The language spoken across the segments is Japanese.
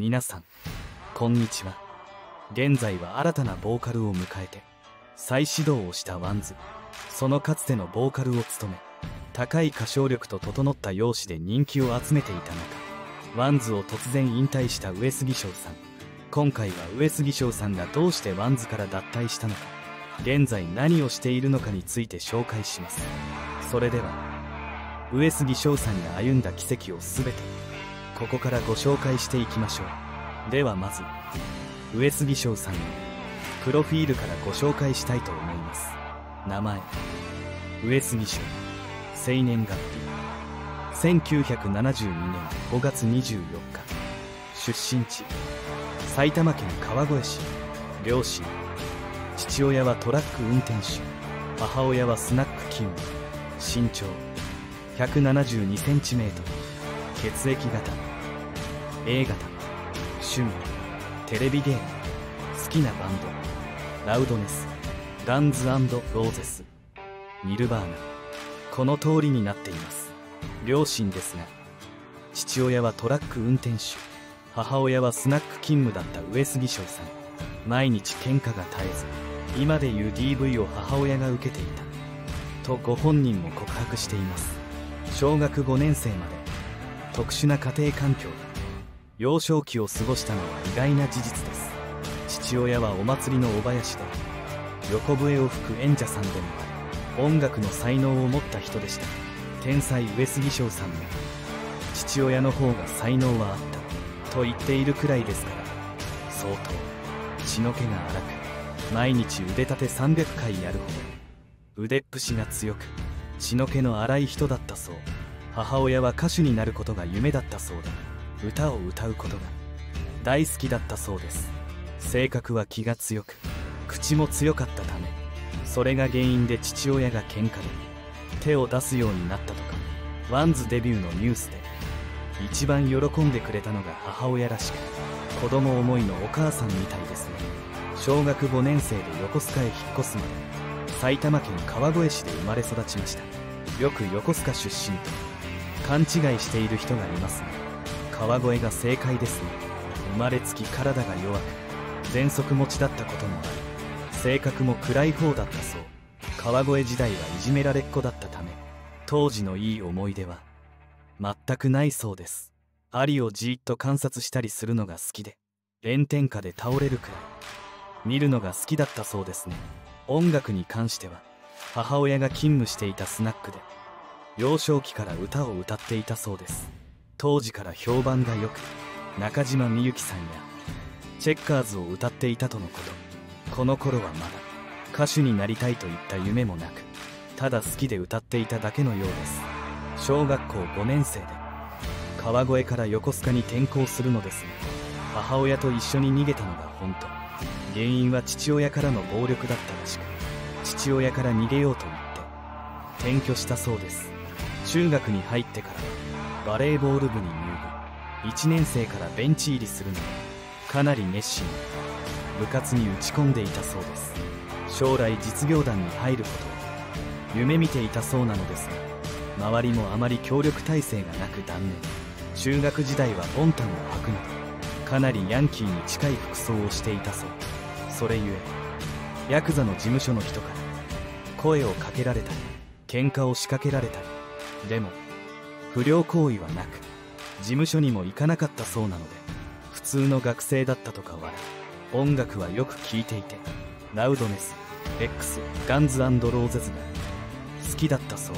皆さんこんにちは。現在は新たなボーカルを迎えて再始動をした WANDS。そのかつてのボーカルを務め高い歌唱力と整った容姿で人気を集めていた中 WANDSを突然引退した上杉昇さん。今回は上杉昇さんがどうして WANDS から脱退したのか現在何をしているのかについて紹介します。それでは上杉昇さんが歩んだ軌跡を全てここからご紹介していきましょう。ではまず上杉翔さんのプロフィールからご紹介したいと思います。名前上杉翔生年月日1972年5月24日出身地埼玉県川越市両親父親はトラック運転手母親はスナック勤務身長 172cm 血液型。A 型趣味テレビゲーム好きなバンドラウドネスガンズローゼスニルバーナこの通りになっています。両親ですが父親はトラック運転手母親はスナック勤務だった上杉翔さん。毎日喧嘩が絶えず今でいう DV を母親が受けていた。とご本人も告白しています。小学5年生まで特殊な家庭環境で幼少期を過ごしたのは意外な事実です。父親はお祭りのお囃子で横笛を吹く演者さんでもあり音楽の才能を持った人でした。天才上杉翔さんも父親の方が才能はあったと言っているくらいですから相当血の気が荒く毎日腕立て300回やるほど腕っぷしが強く血の気の荒い人だったそう。母親は歌手になることが夢だったそうだ。歌を歌うことが大好きだったそうです。性格は気が強く口も強かったためそれが原因で父親が喧嘩で手を出すようになったとかワンズデビューのニュースで一番喜んでくれたのが母親らしく子供思いのお母さんみたいですね。小学5年生で横須賀へ引っ越すまで埼玉県川越市で生まれ育ちました。よく横須賀出身と勘違いしている人がいますが川越が正解ですね。生まれつき体が弱く喘息持ちだったこともあり性格も暗い方だったそう。川越時代はいじめられっ子だったため当時のいい思い出は全くないそうです。アリをじーっと観察したりするのが好きで炎天下で倒れるくらい見るのが好きだったそうですね。音楽に関しては母親が勤務していたスナックで幼少期から歌を歌っていたそうです。当時から評判が良く中島みゆきさんやチェッカーズを歌っていたとのこと。この頃はまだ歌手になりたいといった夢もなくただ好きで歌っていただけのようです。小学校5年生で川越から横須賀に転校するのですが母親と一緒に逃げたのが本当。原因は父親からの暴力だったらしく父親から逃げようと言って転居したそうです。中学に入ってからバレーボール部に入部。1年生からベンチ入りするのでかなり熱心。に部活に打ち込んでいたそうです。将来実業団に入ることを。夢見ていたそうなのですが周りもあまり協力体制がなく断念。中学時代はボンタンを履くなどかなりヤンキーに近い服装をしていたそう。それゆえヤクザの事務所の人から声をかけられたり喧嘩を仕掛けられたり。でも不良行為はなく事務所にも行かなかったそうなので普通の学生だったとか笑音楽はよく聴いていてラウドネス X ガンズローゼズが好きだったそう。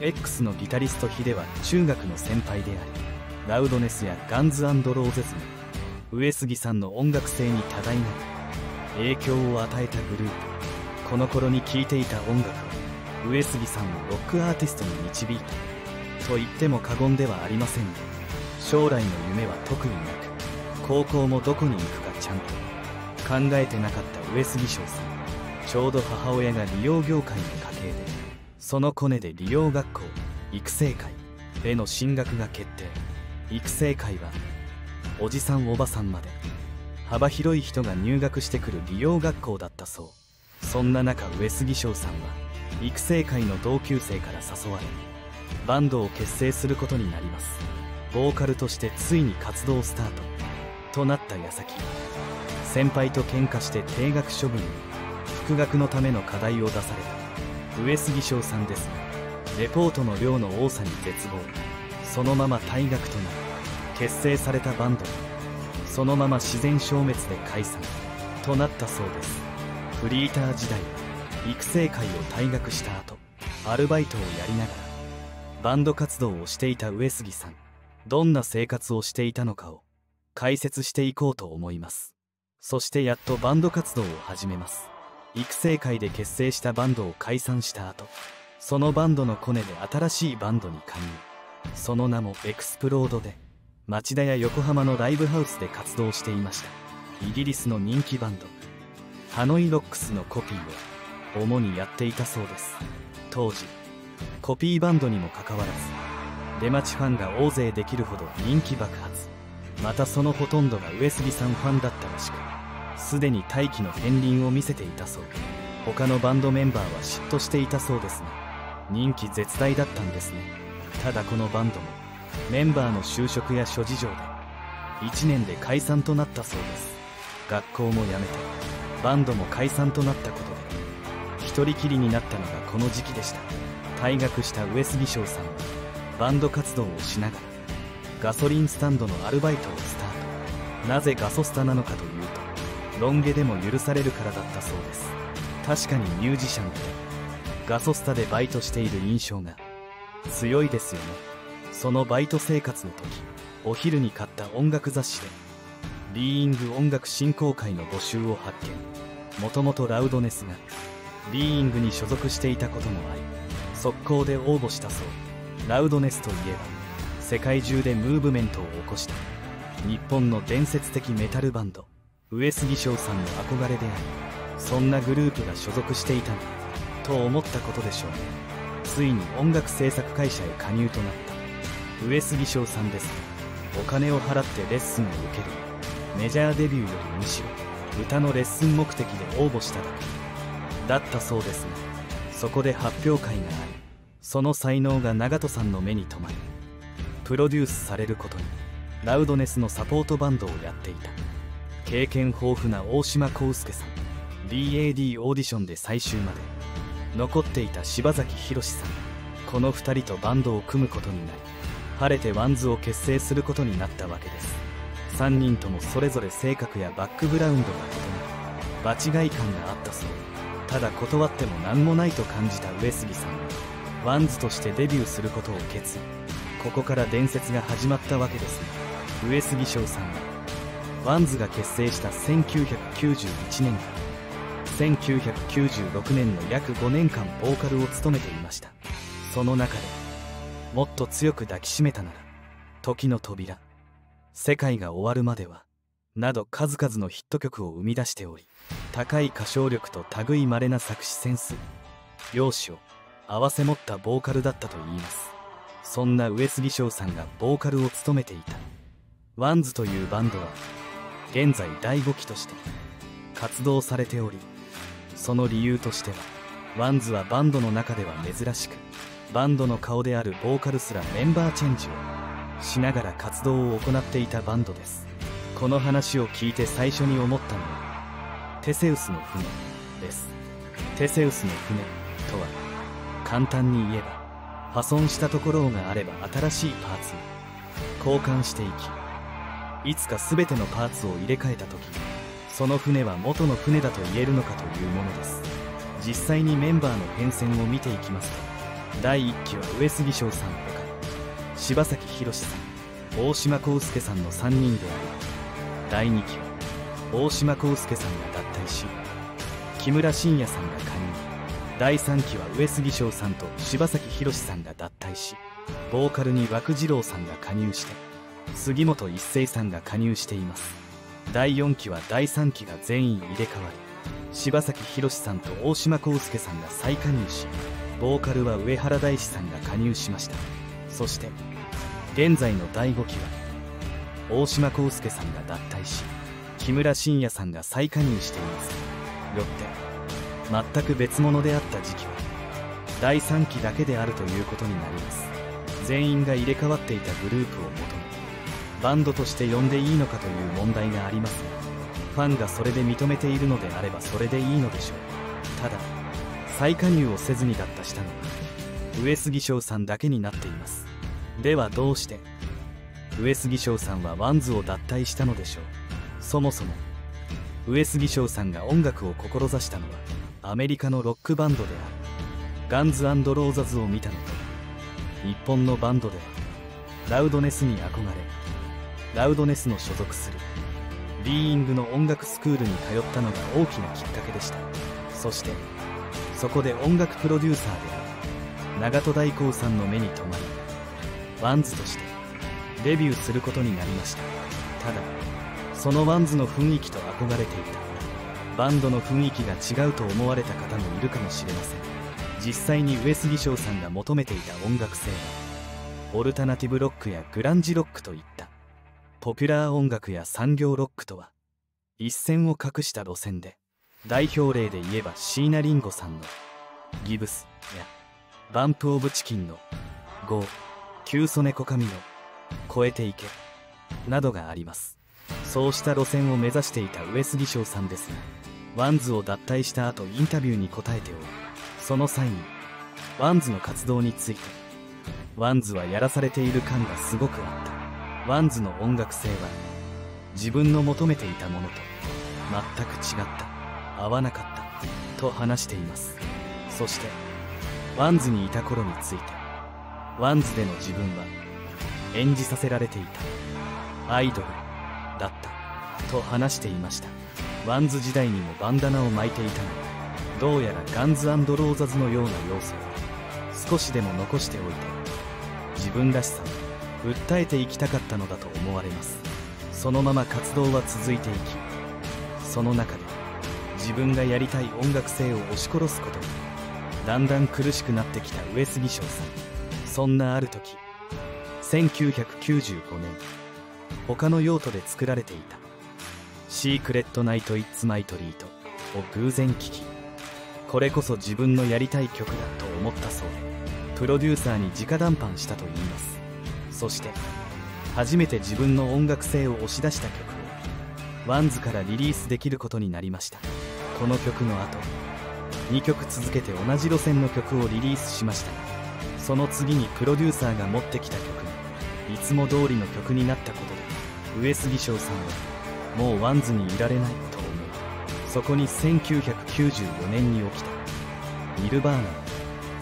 X のギタリストヒデは中学の先輩でありラウドネスやガンズローゼズも上杉さんの音楽性に多大な影響を与えたグループ。この頃に聴いていた音楽は上杉さんをロックアーティストに導いた。と言っても過言ではありません。将来の夢は特になく高校もどこに行くかちゃんと考えてなかった上杉翔さん。ちょうど母親が利用業界の家系でそのコネで利用学校育成会への進学が決定。育成会はおじさんおばさんまで幅広い人が入学してくる理容学校だったそう。そんな中上杉翔さんは育成会の同級生から誘われバンドを結成することになります。ボーカルとしてついに活動スタート。となった矢先先輩と喧嘩して定額処分に復学のための課題を出された。上杉翔さんですがレポートの量の多さに絶望。そのまま退学となり結成されたバンドそのまま自然消滅で解散。となったそうです。フリーター時代育成会を退学した後アルバイトをやりながらバンド活動をしていた上杉さんどんな生活をしていたのかを解説していこうと思います。そしてやっとバンド活動を始めます。育成会で結成したバンドを解散した後そのバンドのコネで新しいバンドに加入。その名もエクスプロードで町田や横浜のライブハウスで活動していました。イギリスの人気バンド。ハノイロックスのコピーを主にやっていたそうです。当時コピーバンドにもかかわらず出待ちファンが大勢できるほど人気爆発。またそのほとんどが上杉さんファンだったらしくすでに大気の片鱗を見せていたそう。他のバンドメンバーは嫉妬していたそうですが人気絶大だったんですね。ただこのバンドもメンバーの就職や諸事情で1年で解散となったそうです。学校も辞めてバンドも解散となったことで一人きりになったのがこの時期でした。退学した上杉翔さん。はバンド活動をしながらガソリンスタンドのアルバイトをスタート。なぜガソスタなのかというとロン毛でも許されるからだったそうです。確かにミュージシャンってガソスタでバイトしている印象が強いですよね。そのバイト生活の時お昼に買った音楽雑誌でビーイング音楽振興会の募集を発見。もともとラウドネスがビーイングに所属していたこともあり速攻で応募したそう。ラウドネスといえば世界中でムーブメントを起こした。日本の伝説的メタルバンド上杉翔さんの憧れでありそんなグループが所属していたのと思ったことでしょうついに音楽制作会社へ加入となった。上杉翔さんですがお金を払ってレッスンを受ける。メジャーデビューよりむしろ歌のレッスン目的で応募しただけだったそうですがそこで発表会がありその才能が長門さんの目に留まりプロデュースされることにラウドネスのサポートバンドをやっていた。経験豊富な大島康介さん DAD オーディションで最終まで残っていた柴崎浩さんこの2人とバンドを組むことになり晴れて WANDS を結成することになったわけです。3人ともそれぞれ性格やバックグラウンドが異なり場違い感があったそう。ただ断っても何もないと感じた上杉さん。 WANDSとしてデビューすることを決意。ここから伝説が始まったわけです。が上杉昇さん。は WANDSが結成した1991年。から1996年の約5年間ボーカルを務めていました。その中でもっと強く抱きしめたなら時の扉。世界が終るまではなど数々のヒット曲を生み出しており高い歌唱力と類まれな作詞センス容姿を併せ持ったボーカルだったといいます。そんな上杉昇さんがボーカルを務めていた。 WANDSというバンドは現在第5期として活動されておりその理由としては WANDSはバンドの中では珍しくバンドの顔であるボーカルすらメンバーチェンジをしながら活動を行っていたバンドです。この話を聞いて最初に思ったのはテセウスの船です。テセウスの船とは簡単に言えば破損したところがあれば新しいパーツに交換していきいつか全てのパーツを入れ替えた時その船は元の船だと言えるのかというものです。実際にメンバーの変遷を見ていきます。と第1期は上杉翔さんほか柴崎宏さん大島康介さんの3人であり第2期は大島康介さんが脱退し木村信也さんが加入。第3期は上杉翔さんと柴崎宏さんが脱退しボーカルに枠次郎さんが加入して杉本一生さんが加入しています。第4期は第3期が全員入れ替わり柴崎宏さんと大島康介さんが再加入しボーカルは上原大志さんが加入しました。そして現在の第5期は大島康介さんが脱退し木村信也さんが再加入しています。よって全く別物であった時期は第3期だけであるということになります。全員が入れ替わっていたグループをもとにバンドとして呼んでいいのかという問題がありますがファンがそれで認めているのであればそれでいいのでしょう。ただ再加入をせずに脱退したのは上杉昇さんだけになっています。ではどうして上杉昇さんは WANDS を脱退したのでしょう。そもそも上杉昇さんが音楽を志したのはアメリカのロックバンドである。ガンズ・アンド・ローゼズを見たのと日本のバンドではラウドネスに憧れラウドネスの所属する。ビーイングの音楽スクールに通ったのが大きなきっかけでした。そしてそこで音楽プロデューサーである。長戸大幸さんの目に留まり WANDS としてデビューすることになりました。ただその WANDS の雰囲気と憧れていた。バンドの雰囲気が違うと思われた方もいるかもしれません。実際に上杉昇さんが求めていた音楽性はオルタナティブロックやグランジロックといったポピュラー音楽や産業ロックとは一線を画した路線で代表例で言えば椎名林檎さんのギブスや BUMP OF CHICKENの GO、キューソネコカミの越えていけなどがあります。そうした路線を目指していた上杉昇さんですが WANDS を脱退した後インタビューに答えておりその際に WANDSの活動について WANDSはやらされている感がすごくあった。 WANDSの音楽性は自分の求めていたものと全く違った。合わなかった。と話しています。そして WANDSにいた頃について WANDSでの自分は演じさせられていた。アイドルだった。と話していました。 WANDS時代にもバンダナを巻いていたのはどうやら Guns N' Roses のような要素を少しでも残しておいて自分らしさを訴えていきたかったのだと思われます。そのまま活動は続いていきその中で自分がやりたい音楽性を押し殺すことにだんだん苦しくなってきた上杉翔さん。そんなある時1995年他の用途で作られていた「シークレット・ナイト・イッツ・マイ・トリート」を偶然聞きこれこそ自分のやりたい曲だと思ったそうでプロデューサーに直談判したといいます。そして初めて自分の音楽性を押し出した曲を WANDSからリリースできることになりました。この曲の後2曲続けて同じ路線の曲をリリースしました。がその次にプロデューサーが持ってきた曲がいつも通りの曲になったことで上杉昇さんはもう WANDSにいられない。と思いそこに1994年に起きた Nirvana の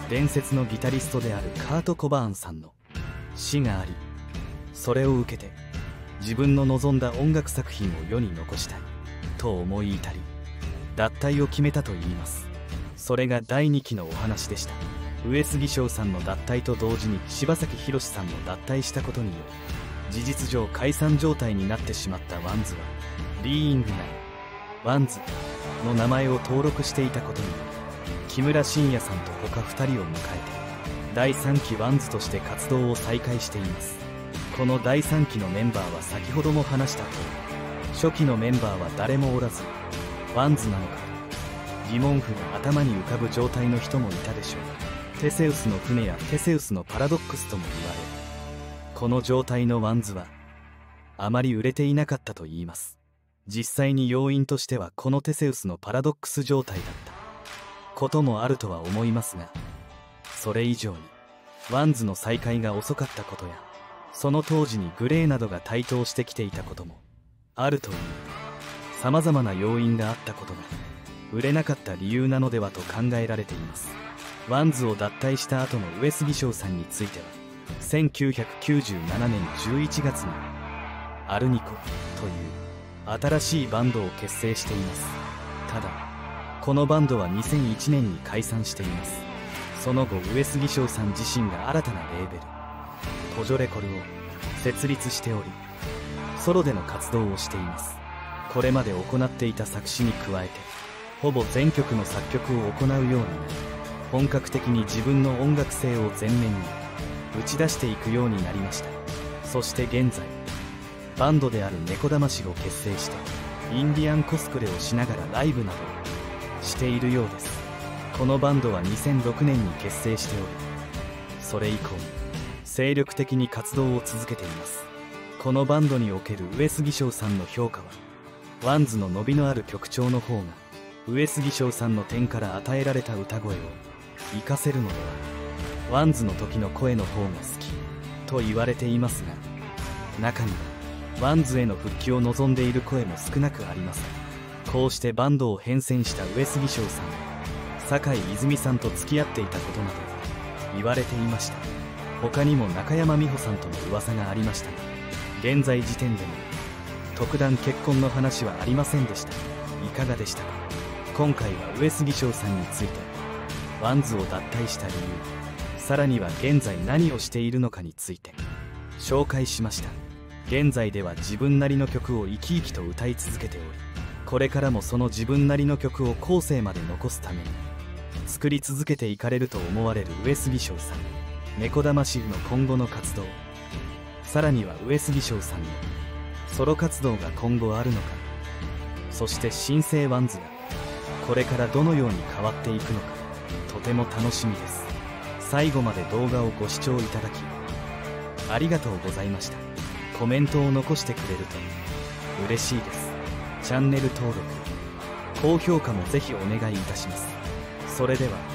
伝説のギタリストであるカート・コバーンさんの死がありそれを受けて自分の望んだ音楽作品を世に残したいと思い至り脱退を決めたといいます。それが第2期のお話でした。上杉昇さんの脱退と同時に柴崎浩さんも脱退したことにより事実上解散状態になってしまった WANDSはビーイング内 WANDSの名前を登録していたことに木村真也さんと他2人を迎えて第3期 WANDSとして活動を再開しています。この第3期のメンバーは先ほども話した通り初期のメンバーは誰もおらず WANDSなのか疑問符が頭に浮かぶ状態の人もいたでしょう。テセウスの船やテセウスのパラドックスとも言われこの状態の WANDSはあまり売れていなかったといいます。実際に要因としてはこのテセウスのパラドックス状態だった。こともあるとは思いますがそれ以上に WANDSの再開が遅かったことやその当時に GLAY などが台頭してきていたこともあるというさまざまな要因があったことが売れなかった理由なのではと考えられています。 WANDSを脱退した後の上杉昇さんについては1997年11月に al.ni.co という新しいバンドを結成しています。ただこのバンドは2001年に解散しています。その後上杉翔さん自身が新たなレーベルポジョレコルを設立しておりソロでの活動をしています。これまで行っていた作詞に加えてほぼ全曲の作曲を行うようになり本格的に自分の音楽性を前面に打ち出していくようになりました。そして現在バンドである猫騙を結成してインディアンコスプレをしながらライブなど。しているようです。このバンドは2006年に結成しておりそれ以降精力的に活動を続けています。このバンドにおける上杉昇さんの評価は WANDSの伸びのある曲調の方が上杉昇さんの天から与えられた歌声を活かせるのでは WANDSの時の声の方が好きと言われていますが中には WANDSへの復帰を望んでいる声も少なくありません。こうしてバンドを変遷した上杉昇さん。坂井泉水さんと付き合っていたことなど言われていました。他にも中山美穂さんとの噂がありましたが現在時点でも特段結婚の話はありませんでした。いかがでしたか？今回は上杉昇さんについてWANDSを脱退した理由さらには現在何をしているのかについて紹介しました。現在では自分なりの曲を生き生きと歌い続けておりこれからもその自分なりの曲を後世まで残すために作り続けていかれると思われる上杉昇さん猫騙の今後の活動さらには上杉昇さんのソロ活動が今後あるのかそして新生 WANDSがこれからどのように変わっていくのかとても楽しみです。最後まで動画をご視聴いただきありがとうございました。コメントを残してくれると嬉しいです。チャンネル登録高評価もぜひお願いいたします。それでは。